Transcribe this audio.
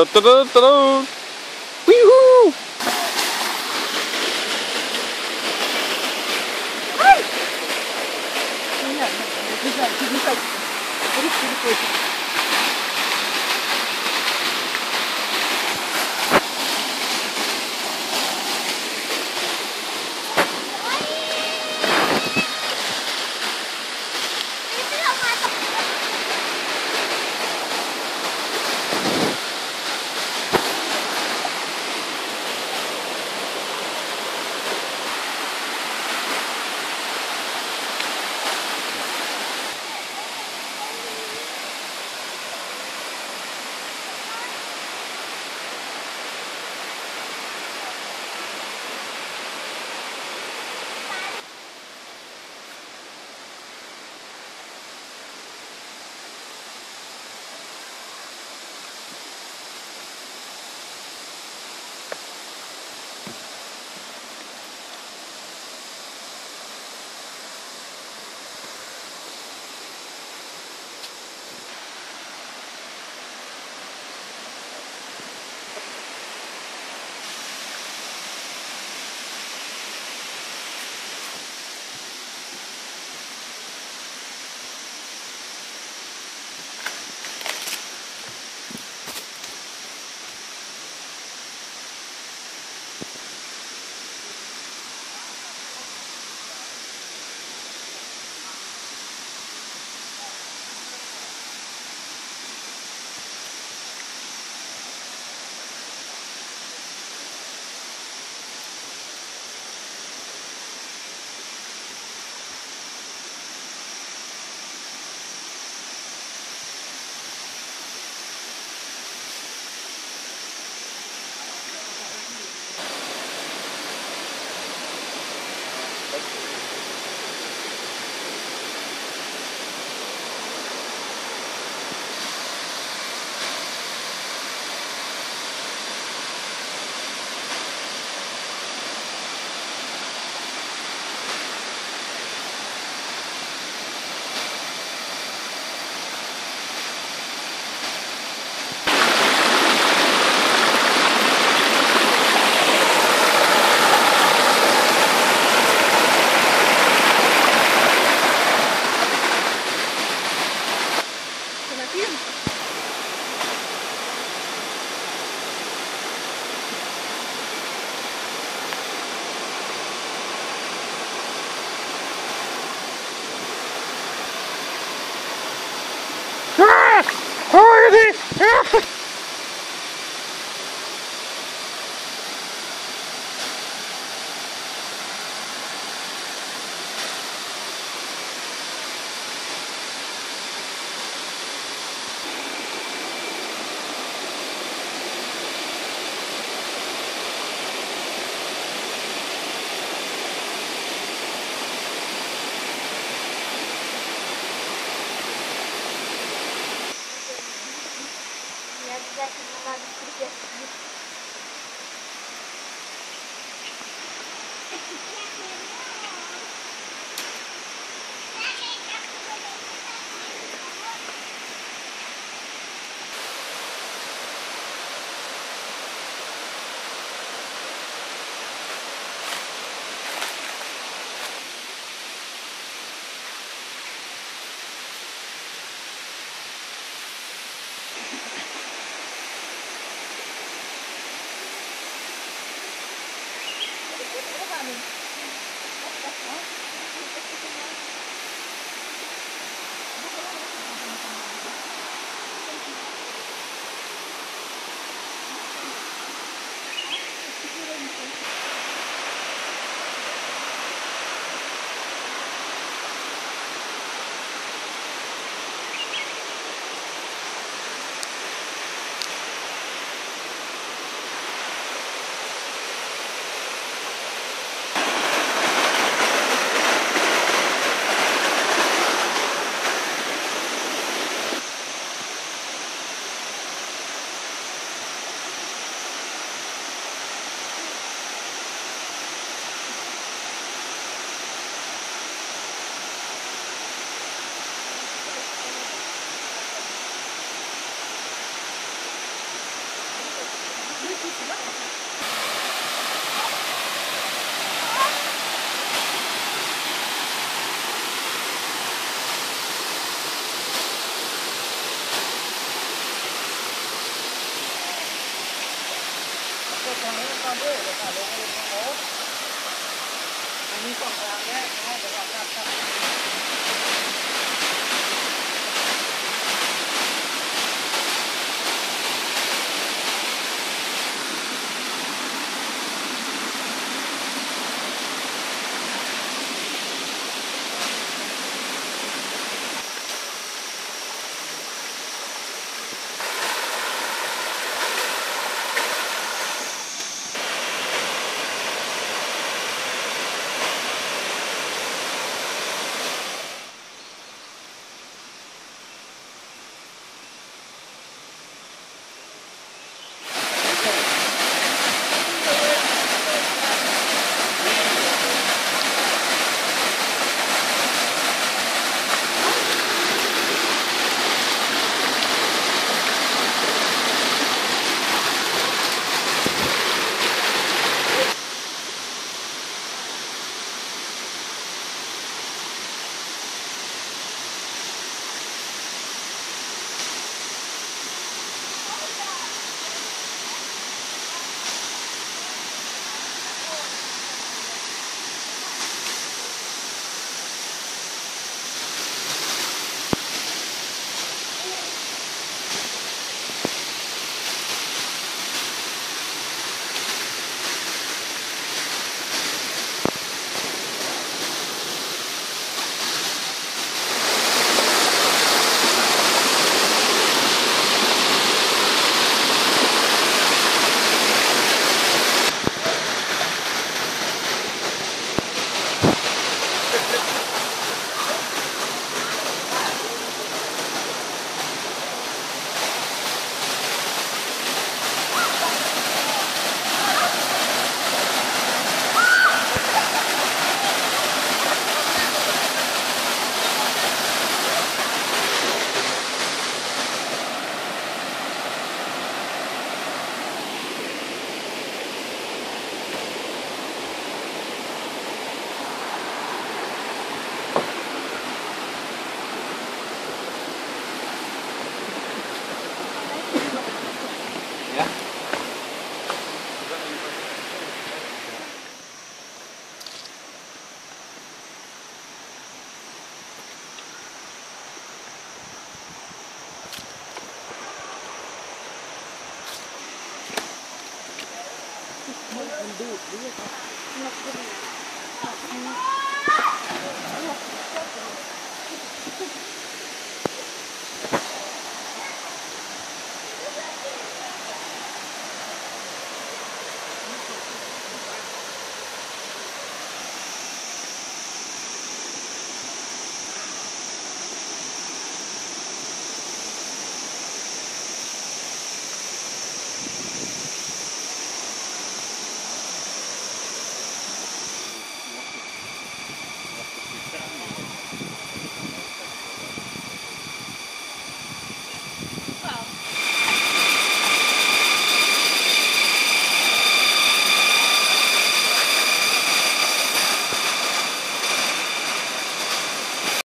Та-та-та-та-та! Уиху! Понятно, бежать, бежать. Ручки рукой. Максим. Надо าด้วยประกาศลงเลยทั้งหมดอันนี้สองทางแยนะประกาศจับจั Thank you.